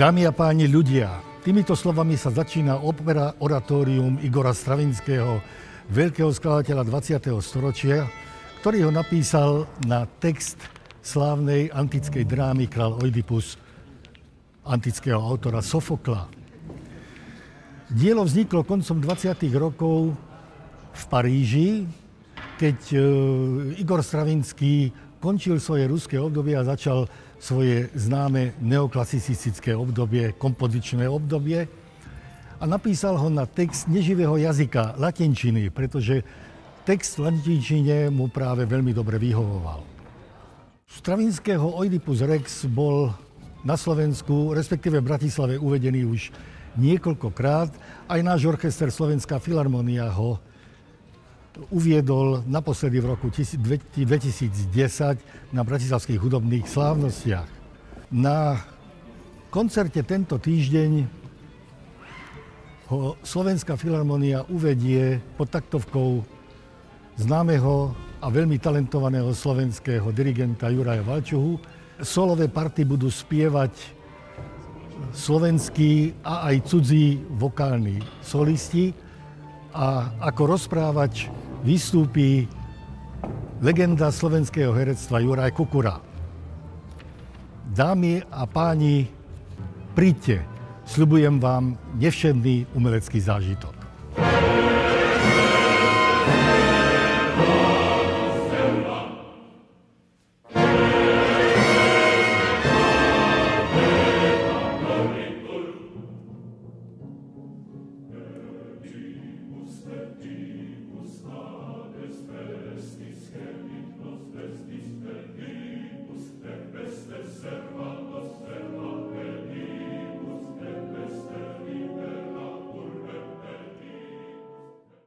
Dámy a páni ľudia, týmito slovami sa začína opera oratórium Igora Stravinského, veľkého skladateľa 20. storočia, ktorý ho napísal na text slávnej antickej drámy Král Oidipus antického autora Sofokla. Dielo vzniklo koncom 20. rokov v Paríži, keď e, Igor Stravinský končil svoje ruské obdobie a začal svoje známe neoklasicistické obdobie, kompozičné obdobie a napísal ho na text neživého jazyka, latinčiny, pretože text v latinčine mu práve veľmi dobre vyhovoval. Stravinského Oedipus Rex bol na Slovensku, respektíve v Bratislave uvedený už niekoľkokrát. Aj náš orchester Slovenská filharmonia ho uviedol naposledy v roku 2010 na bratislavských hudobných slávnostiach. Na koncerte tento týždeň ho Slovenská filharmonia uvedie pod taktovkou známeho a veľmi talentovaného slovenského dirigenta Juraja Valčuhu. Solové party budú spievať slovenskí a aj cudzí vokálni solisti a ako rozprávač vystúpi legenda slovenského herectva Juraj Kukura. Dámy a páni, príďte, sľubujem vám nevšedný umelecký zážitok.